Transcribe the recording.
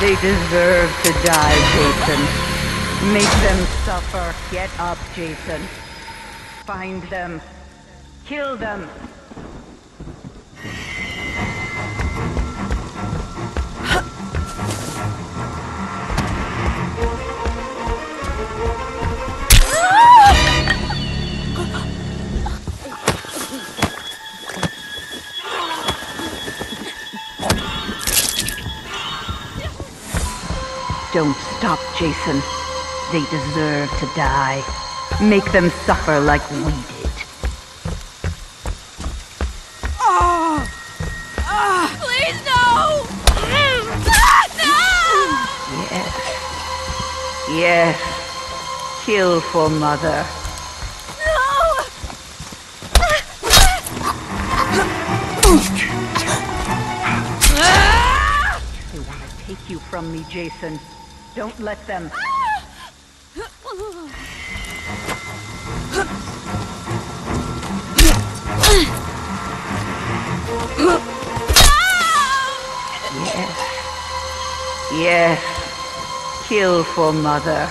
They deserve to die, Jason. Make them suffer. Get up, Jason. Find them. Kill them. Don't stop, Jason. They deserve to die. Make them suffer like we did. Oh! oh. Please, ah, no! Yes. Yes. Kill for mother. No! They want to take you from me, Jason. Don't let them. Yes. Yes. Kill for mother.